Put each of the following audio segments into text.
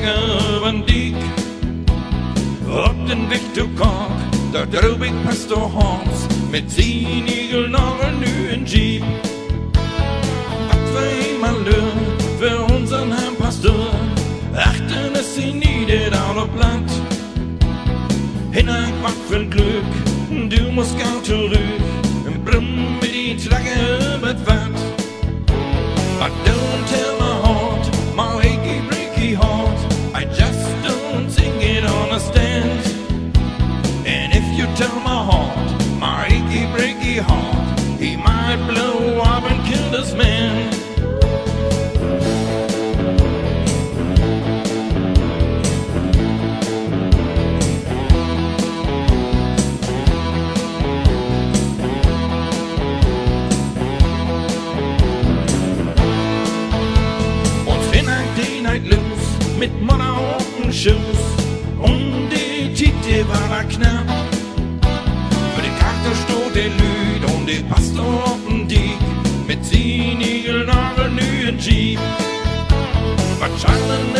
Flagge übern Diek. Op den Weg zu Kork, da drüb ich Pastor Hans mit zehn Igeln noch ein neuen Jeep. Was wir immer lösen für unseren Herrn Pastor, achten es sie nie, der da Land. Hinak, was für ein Glück, du musst gar zurück, mit dem Schoß. Und die Tite war knapp. Für den Charakter steht der Lüd und der Pastor auf dem Dick. Mit Nagel neuen Jeep. Wahrscheinlich neue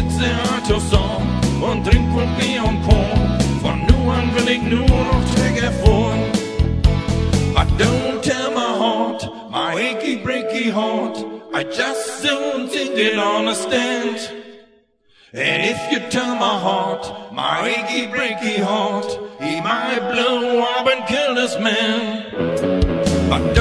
Sitzt er halt zusammen und trinkt wohl Bier und Korn. Von nu an will ich nur noch Träger vor. But don't tell my heart, my achy breaky heart, I just don't think it understand. And if you tell my heart, my achy breaky heart, he might blow up and kill this man. But